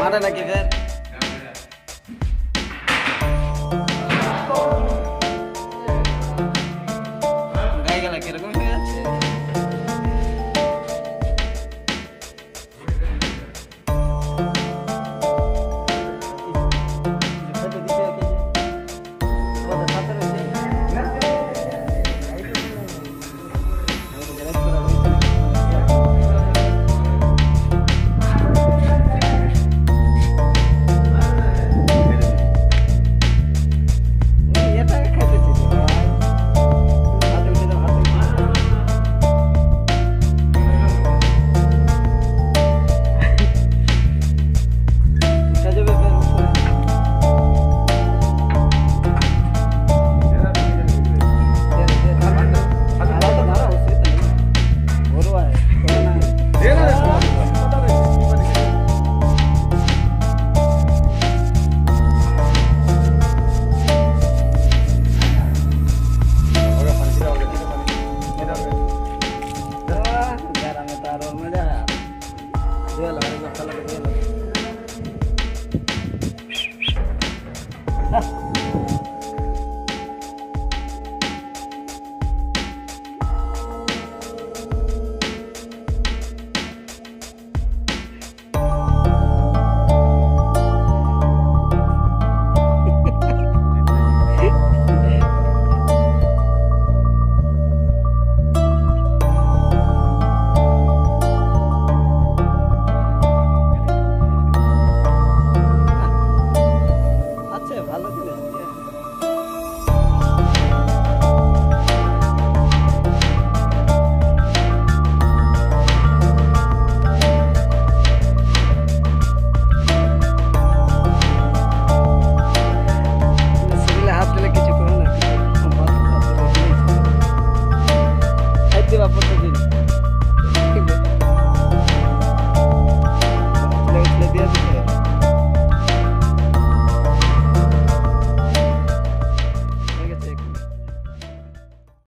हमारा लगेगा Hah. va a